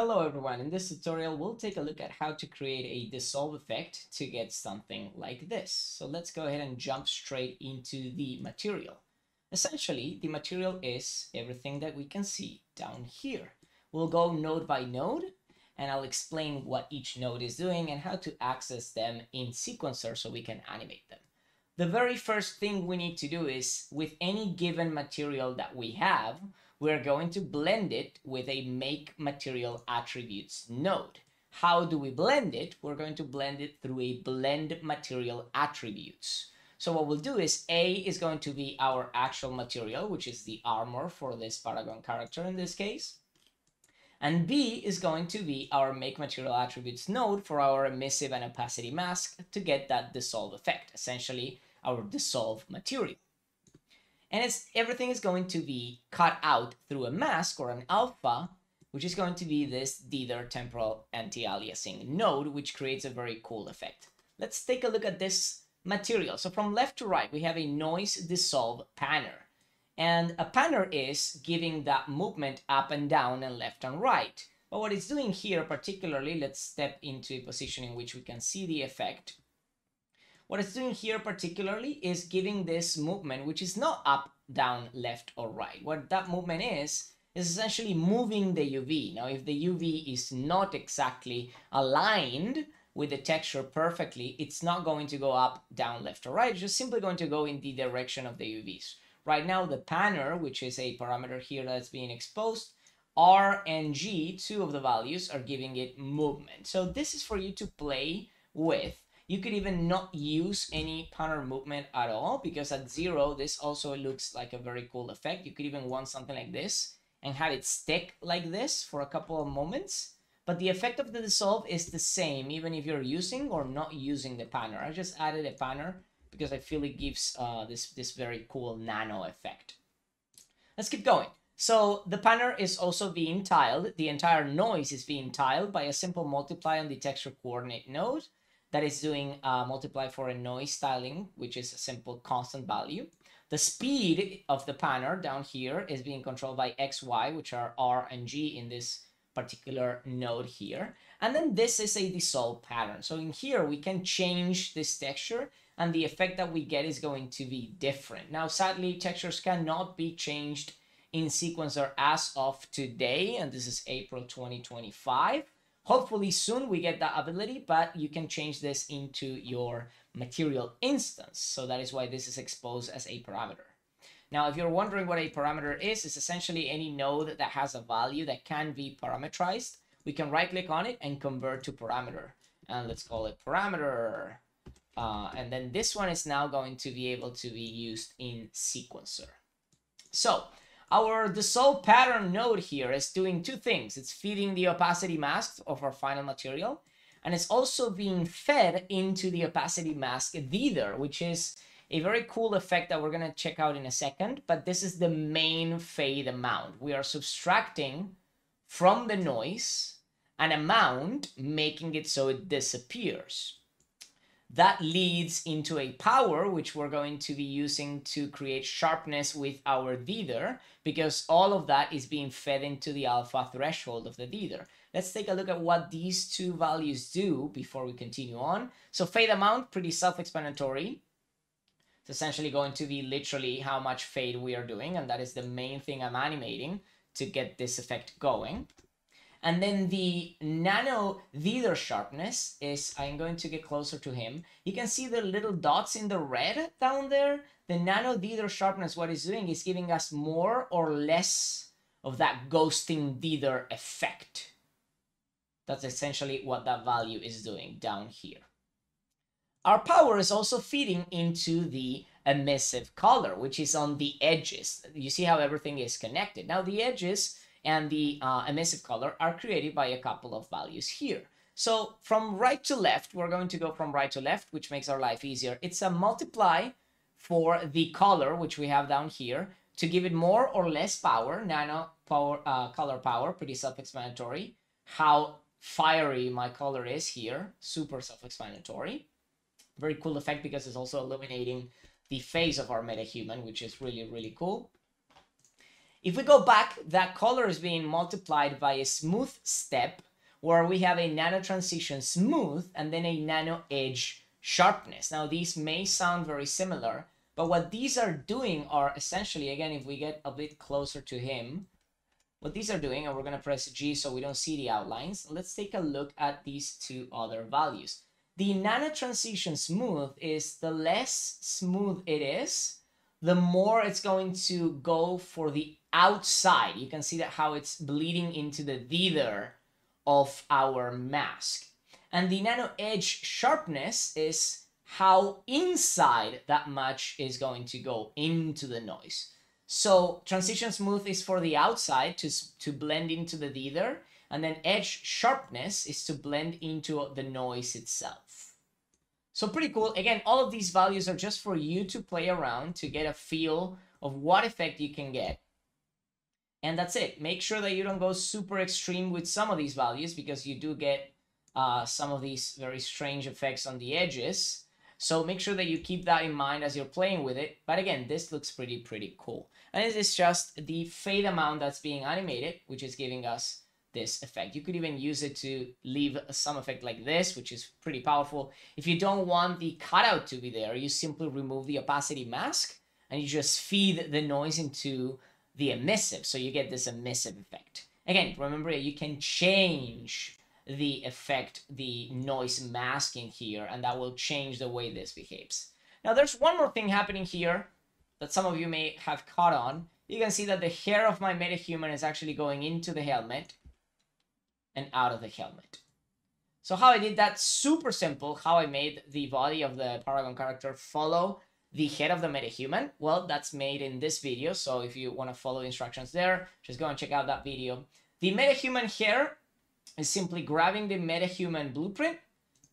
Hello everyone, in this tutorial we'll take a look at how to create a dissolve effect to get something like this. So let's go ahead and jump straight into the material. Essentially, the material is everything that we can see down here. We'll go node by node and I'll explain what each node is doing and how to access them in Sequencer so we can animate them. The very first thing we need to do is with any given material that we have, we're going to blend it with a make material attributes node. How do we blend it? We're going to blend it through a blend material attributes. So what we'll do is A is going to be our actual material, which is the armor for this Paragon character in this case. And B is going to be our make material attributes node for our emissive and opacity mask to get that dissolve effect, essentially our dissolve material and it's everything is going to be cut out through a mask or an alpha which is going to be this dither temporal anti-aliasing node which creates a very cool effect. Let's take a look at this material. So from left to right we have a noise dissolve panner. And a panner is giving that movement up and down and left and right. But what it's doing here particularly let's step into a position in which we can see the effect what it's doing here particularly is giving this movement, which is not up, down, left, or right. What that movement is, is essentially moving the UV. Now, if the UV is not exactly aligned with the texture perfectly, it's not going to go up, down, left, or right. It's just simply going to go in the direction of the UVs. Right now, the panner, which is a parameter here that's being exposed, R and G, two of the values, are giving it movement. So this is for you to play with you could even not use any panner movement at all because at zero, this also looks like a very cool effect. You could even want something like this and have it stick like this for a couple of moments. But the effect of the dissolve is the same, even if you're using or not using the panner. I just added a panner because I feel it gives uh, this, this very cool nano effect. Let's keep going. So the panner is also being tiled. The entire noise is being tiled by a simple multiply on the texture coordinate node that is doing uh, multiply for a noise tiling, which is a simple constant value. The speed of the panner down here is being controlled by X, Y, which are R and G in this particular node here. And then this is a dissolve pattern. So in here, we can change this texture and the effect that we get is going to be different. Now, sadly, textures cannot be changed in Sequencer as of today, and this is April 2025. Hopefully soon we get that ability, but you can change this into your material instance. So that is why this is exposed as a parameter. Now, if you're wondering what a parameter is, it's essentially any node that has a value that can be parameterized. We can right click on it and convert to parameter. And let's call it parameter. Uh, and then this one is now going to be able to be used in sequencer. So our dissolve pattern node here is doing two things. It's feeding the opacity mask of our final material, and it's also being fed into the opacity mask dither, which is a very cool effect that we're to check out in a second, but this is the main fade amount. We are subtracting from the noise an amount, making it so it disappears that leads into a power which we're going to be using to create sharpness with our dither because all of that is being fed into the alpha threshold of the dither. Let's take a look at what these two values do before we continue on. So fade amount, pretty self-explanatory. It's essentially going to be literally how much fade we are doing and that is the main thing I'm animating to get this effect going. And then the nano dither sharpness is, I'm going to get closer to him. You can see the little dots in the red down there. The nano dither sharpness, what it's doing is giving us more or less of that ghosting dither effect. That's essentially what that value is doing down here. Our power is also feeding into the emissive color, which is on the edges. You see how everything is connected. Now the edges and the uh, emissive color are created by a couple of values here. So from right to left, we're going to go from right to left, which makes our life easier. It's a multiply for the color, which we have down here, to give it more or less power, nano power, uh, color power, pretty self-explanatory. How fiery my color is here, super self-explanatory. Very cool effect because it's also illuminating the face of our metahuman, which is really, really cool. If we go back, that color is being multiplied by a smooth step where we have a nano transition smooth and then a nano edge sharpness. Now these may sound very similar, but what these are doing are essentially, again, if we get a bit closer to him, what these are doing, and we're going to press G so we don't see the outlines, let's take a look at these two other values. The nano transition smooth is the less smooth it is, the more it's going to go for the outside. You can see that how it's bleeding into the dither of our mask. And the nano edge sharpness is how inside that much is going to go into the noise. So transition smooth is for the outside to, to blend into the dither, and then edge sharpness is to blend into the noise itself. So pretty cool. Again, all of these values are just for you to play around to get a feel of what effect you can get. And that's it. Make sure that you don't go super extreme with some of these values because you do get uh, some of these very strange effects on the edges. So make sure that you keep that in mind as you're playing with it. But again, this looks pretty, pretty cool. And this is just the fade amount that's being animated, which is giving us this effect. You could even use it to leave some effect like this, which is pretty powerful. If you don't want the cutout to be there, you simply remove the opacity mask and you just feed the noise into the emissive. So you get this emissive effect. Again, remember you can change the effect, the noise masking here, and that will change the way this behaves. Now there's one more thing happening here that some of you may have caught on. You can see that the hair of my metahuman is actually going into the helmet and out of the helmet. So how I did that, super simple, how I made the body of the Paragon character follow the head of the metahuman. Well, that's made in this video, so if you want to follow instructions there, just go and check out that video. The metahuman hair is simply grabbing the metahuman blueprint,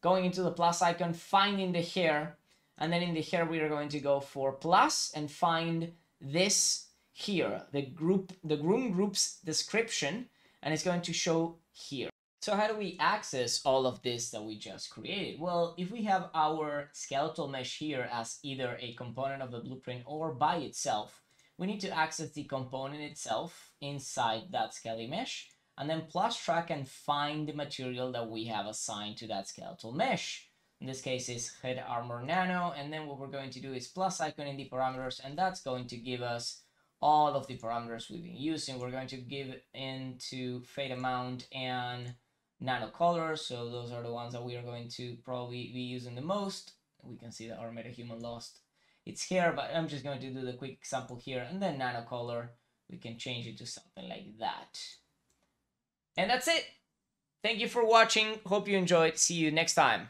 going into the plus icon, finding the hair, and then in the hair we are going to go for plus and find this here, the group, the groom group's description, and it's going to show here. So how do we access all of this that we just created? Well, if we have our skeletal mesh here as either a component of the blueprint or by itself, we need to access the component itself inside that skelly mesh and then plus track and find the material that we have assigned to that skeletal mesh. In this case is head armor nano, and then what we're going to do is plus icon in the parameters, and that's going to give us all of the parameters we've been using. We're going to give into fade amount and nano color, so those are the ones that we are going to probably be using the most. We can see that our metahuman lost its hair, but I'm just going to do the quick example here, and then nano color, we can change it to something like that. And that's it. Thank you for watching. Hope you enjoyed. See you next time.